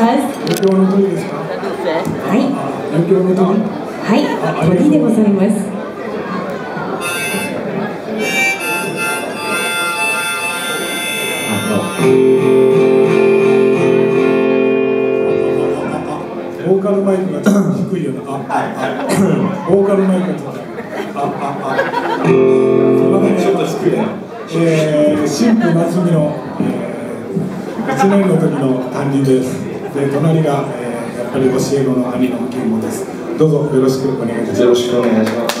ます東京の鳥ですかはい東京の鳥はい鳥でございますボーカルマイクがちょっと低いよな。あ、あ、あ、ボーカルマイクがちょっと。あ、あ、あ。今までちょっと低いね。えー、新婦夏美の、えー、1年の時の担任です。で、隣が、えー、やっぱり教え子の兄の健吾です。どうぞよろしくお願いいたします。よろしくお願いします。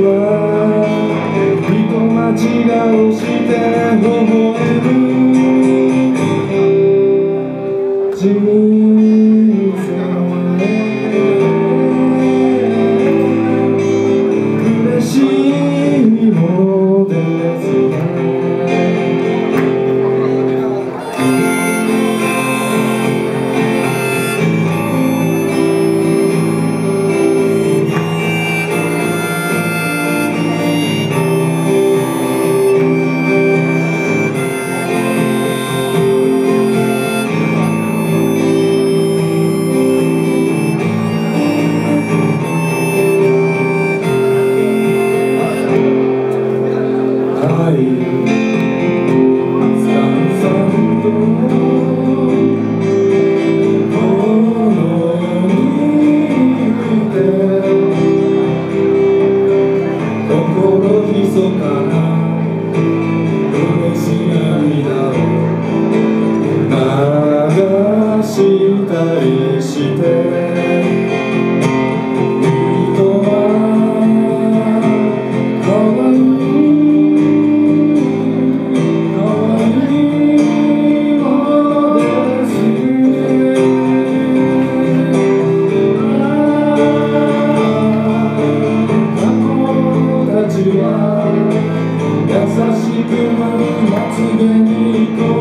は人間違をして微笑むはち